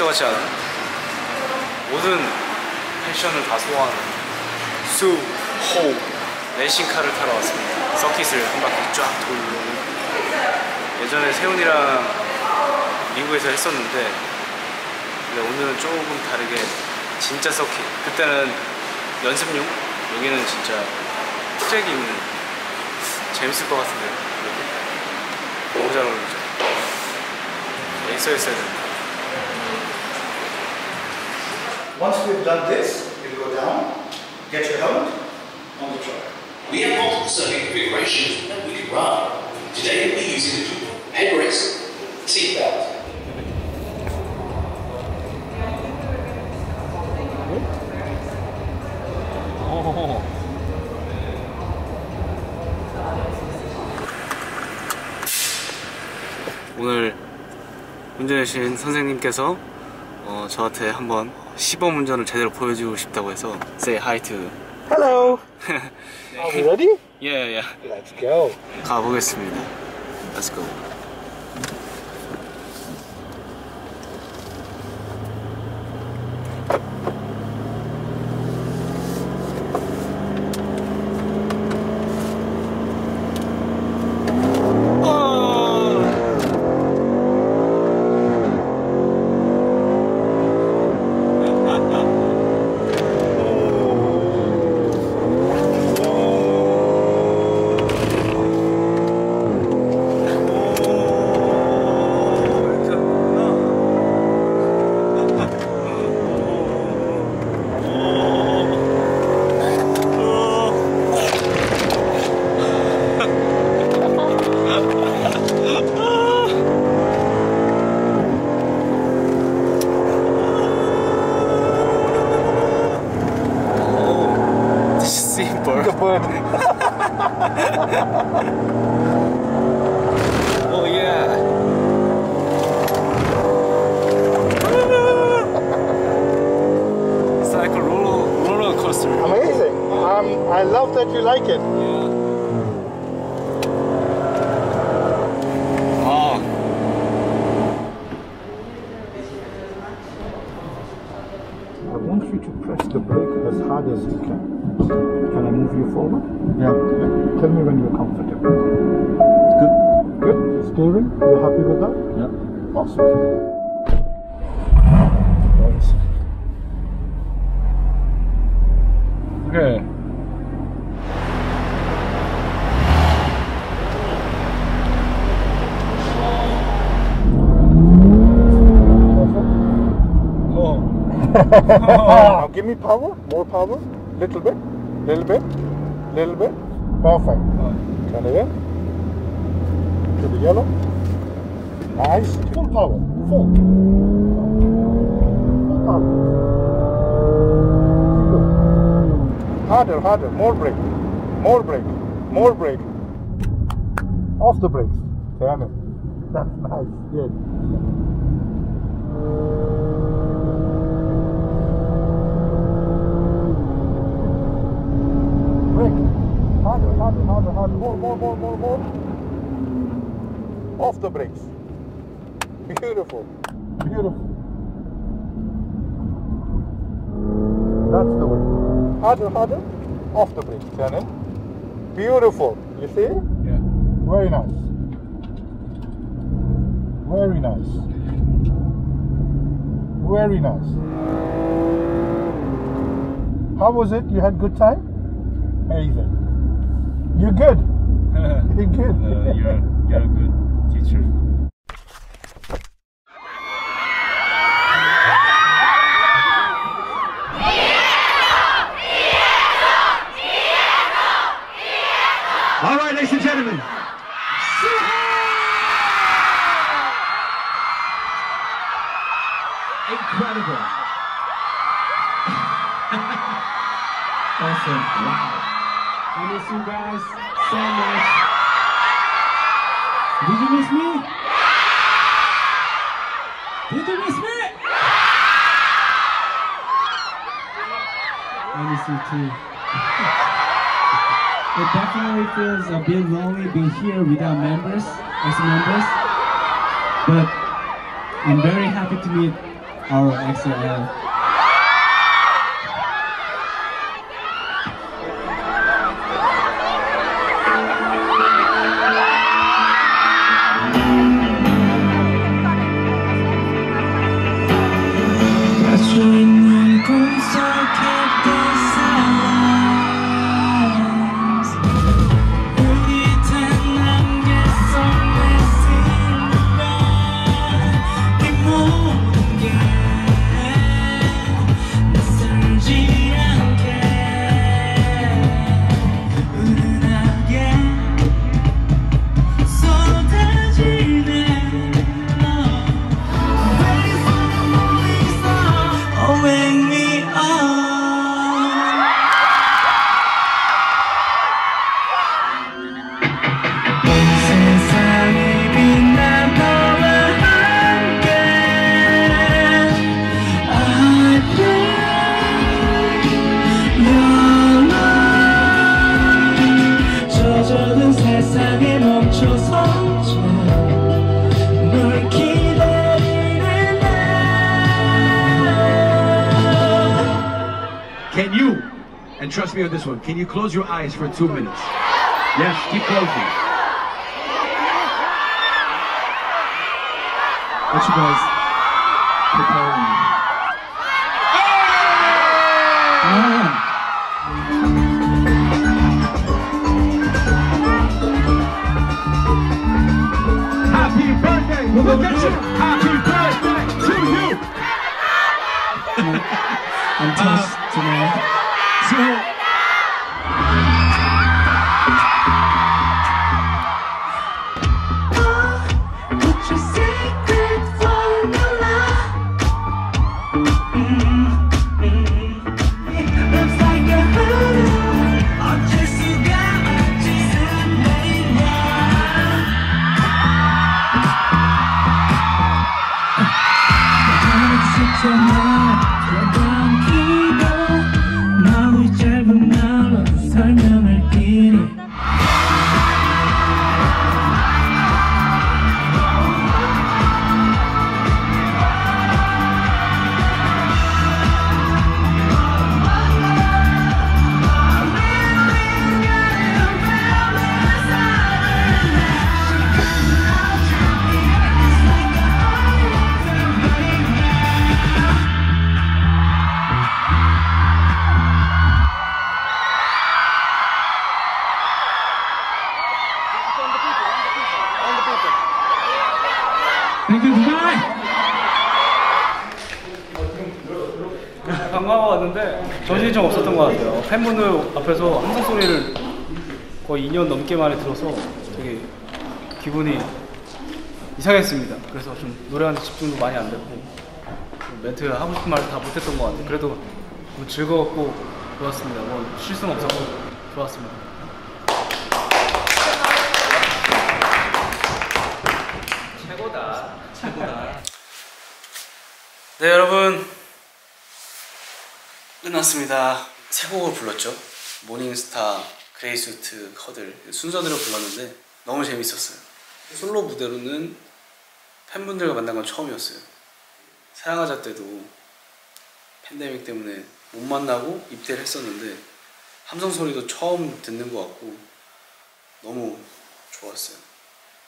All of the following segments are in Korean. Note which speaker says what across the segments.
Speaker 1: 레이서 같지 않은 모든 패션을 다 소화하는 수호 레이싱카를 타러 왔습니다. 서킷을 한 바퀴 쫙 돌고. 예전에 세훈이랑 미국에서 했었는데 근데 오늘은 조금 다르게 진짜 서킷. 그때는 연습용? 여기는 진짜 트랙이 있는 재밌을 것 같은데요 너무 잘 어울리죠. 레이서였어야 된다
Speaker 2: Once we've done this, you'll go down, get your helmet on the truck.
Speaker 3: We have multiple circuit configurations that we can run. Today we'll be using the tool head brakes, seat belt.
Speaker 1: 오늘 운전해주신 선생님께서 어, 저한테 한번 시범 운전을 제대로 보여주고 싶다고 해서 say hi to
Speaker 2: Hello. Are we ready?
Speaker 1: yeah yeah
Speaker 2: Let's go.
Speaker 1: 가보겠습니다 let's go simple
Speaker 2: But
Speaker 1: oh yeah it's like a roller, roller coaster
Speaker 2: amazing. Um, I love that you like it.
Speaker 1: yeah 아
Speaker 2: I want you to press the brake as hard as you can. Can I move you forward? Yeah. Tell me when you're comfortable. Good. Good. Steering, you're happy with that? Yeah. Awesome. Nice.
Speaker 1: Okay.
Speaker 2: Now give me power, more power, little bit, little bit, little bit. Perfect. Turn it in. To the yellow. Nice. Full power. Full. Full power. Harder, harder. More brake. More brake. More brake. Off the brakes. Turn it. That's nice. Good. Brake. Harder, More, more, more, more, more. Off the brakes. Beautiful. Beautiful. That's the way. Harder, harder. Off the brakes. Turn in. Beautiful. You see?
Speaker 1: Yeah.
Speaker 2: Very nice. Very nice. Very nice. How was it? You had good time? Amazing. You're good. You're good.
Speaker 1: Uh, you're, you're a good teacher.
Speaker 4: All right, ladies and gentlemen. Incredible. awesome. Wow. I miss you guys so much. Did you miss me? Did you miss me? I miss you too. it definitely feels a bit lonely being here without members, ex-members. But I'm very happy to meet our XL. Me
Speaker 5: on this one, can you close your eyes for two minutes? Yes, keep closing.
Speaker 4: What you guys preparing?
Speaker 1: 방광하고 왔는데 정신이 좀 없었던 것 같아요. 팬분들 앞에서 함성 소리를 거의 2년 넘게 만에 들어서 되게 기분이 이상했습니다. 그래서 좀 노래하는데 집중도 많이 안 됐고 좀 멘트 하고 싶은 말다 못했던 것 같아요. 그래도 너무 즐거웠고 좋았습니다. 뭐 실수는 없었고 좋았습니다. 최고다. 최고다. 네 여러분 끝났습니다. 세 곡을 불렀죠. Morning Star, Grey Suit, Hurdle 순서대로 불렀는데 너무 재밌었어요. 솔로 무대로는 팬분들과 만난 건 처음이었어요. 사랑하자 때도 팬데믹 때문에 못 만나고 입대를 했었는데 함성 소리도 처음 듣는 것 같고 너무 좋았어요.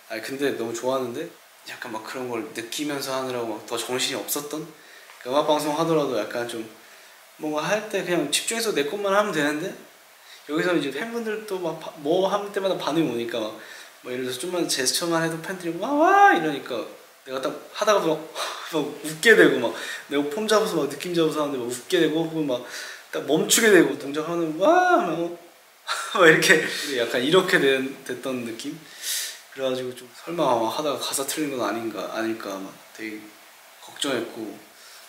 Speaker 1: 아니 근데 너무 좋았는데 약간 막 그런 걸 느끼면서 하느라고 막 더 정신이 없었던 그 음악 방송 하더라도 약간 좀 뭔가 할 때 그냥 집중해서 내 것만 하면 되는데? 여기서 이제 팬분들도 막 뭐 할 때마다 반응이 오니까 막, 뭐 예를 들어서 좀만 제스처만 해도 팬들이 와와 이러니까 내가 딱 하다가 막, 막 웃게 되고 막 내가 폼 잡아서 막 느낌 잡아서 하는데 막 웃게 되고 혹은 막 딱 멈추게 되고 동작하는 와막 막 이렇게 약간 이렇게 된, 됐던 느낌? 그래가지고 좀 설마 막 하다가 가사 틀린 건 아닌가 아닐까 막 되게 걱정했고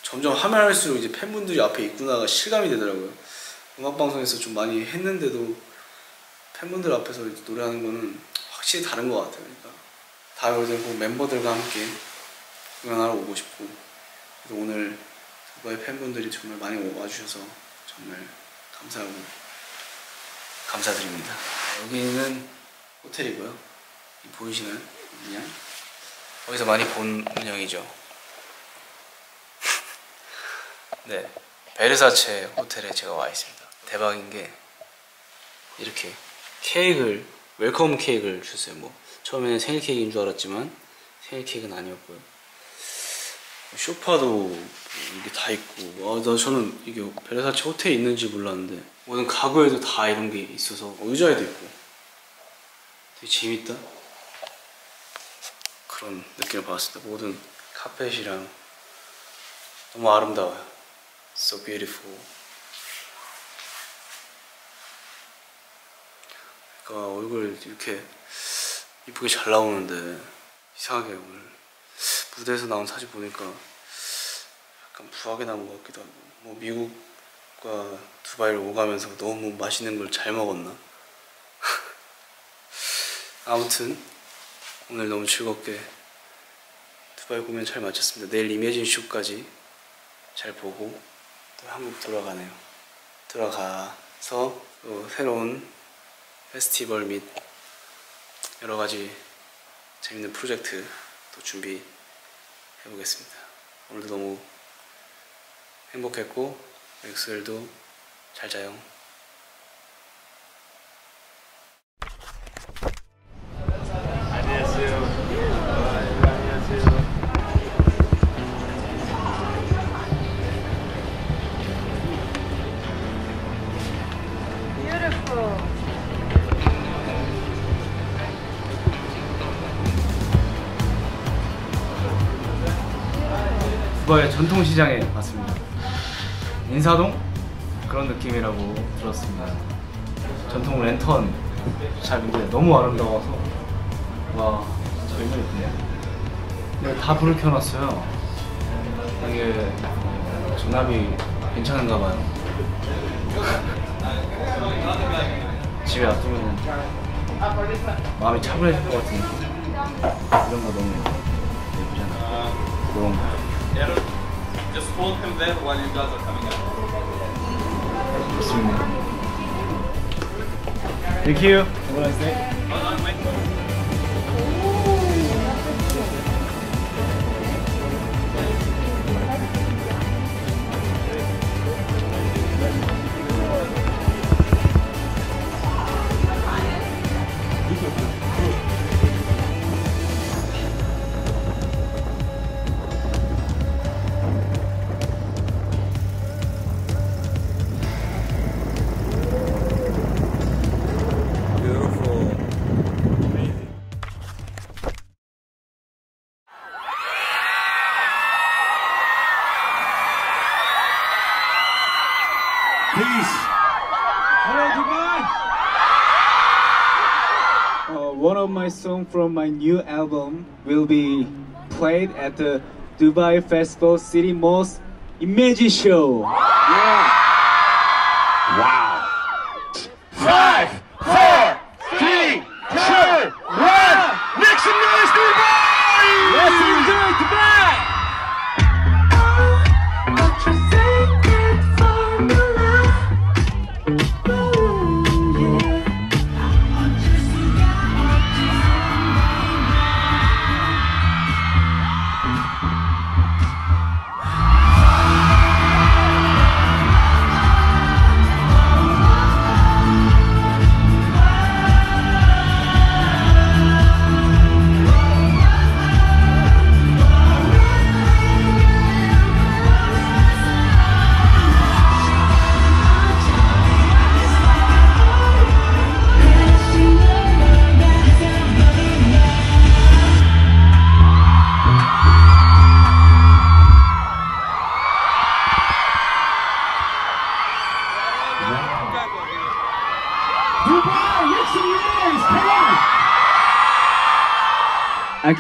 Speaker 1: 점점 하면 할수록 이제 팬분들이 앞에 있구나가 실감이 되더라고요. 음악 방송에서 좀 많이 했는데도 팬분들 앞에서 노래하는 거는 확실히 다른 것 같아요. 그러니까 다음에 올때는 꼭 멤버들과 함께 공연하러 오고 싶고 그래서 오늘 두바이 팬분들이 정말 많이 와주셔서 정말 감사하고 감사드립니다. 여기는 호텔이고요. 이 보이시는 문양. 어디서 많이 본 문양이죠. 네, 베르사체 호텔에 제가 와 있습니다. 대박인 게 이렇게 케이크를 welcome 케이크를 줬어요. 뭐 처음에는 생일 케이크인 줄 알았지만 생일 케이크는 아니었고요. 쇼파도 이게 다 있고, 아, 나 저는 이게 베르사체 호텔에 있는지 몰랐는데 모든 가구에도 다 이런 게 있어서 의자에도 있고 되게 재밌다 그런 느낌을 받았습니다. 모든 카펫이랑 너무 아름다워요. So beautiful. 그러니까 얼굴 이렇게 이쁘게 잘 나오는데 이상하게 오늘 무대에서 나온 사진 보니까 약간 부하게 나온 것 같기도 하고 뭐 미국과 두바이를 오가면서 너무 맛있는 걸 잘 먹었나? 아무튼 오늘 너무 즐겁게 두바이 공연 잘 마쳤습니다. 내일 이매진 쇼까지 잘 보고 또 한국 돌아가네요. 돌아가서 또 새로운 페스티벌 및 여러 가지 재밌는 프로젝트 또 준비해 보겠습니다. 오늘도 너무 행복했고 엑셀도 잘 자요. 두바이 전통시장에 왔습니다. 인사동 그런 느낌이라고 들었습니다. 전통 랜턴 샵인데 너무 아름다워서 와 진짜 얼마나 예쁘네. 근데 다 불을 켜놨어요. 이게 전압이 괜찮은가 봐요. 집에 놔두면 마음이 차분해질 것 같은. 이런 거 너무 예쁘잖아. 그런 거.
Speaker 6: hold him there while you guys are coming out.
Speaker 1: Thank you. Have a nice day.
Speaker 4: Album will be played at the Dubai Festival City Most Imagine Show. Yeah.
Speaker 5: Five,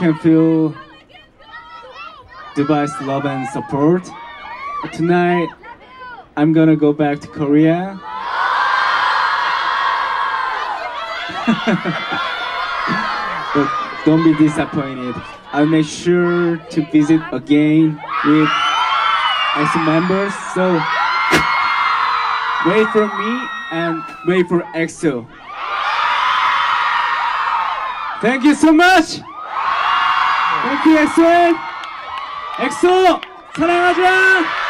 Speaker 4: can feel Dubai's love and support. Tonight, I'm gonna go back to Korea. but don't be disappointed. I'll make sure to visit again with ex members. So wait for me and wait for EXO. Thank you so much. Thank you, 엑소엘. 엑소 사랑하자.